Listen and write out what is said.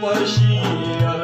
magia.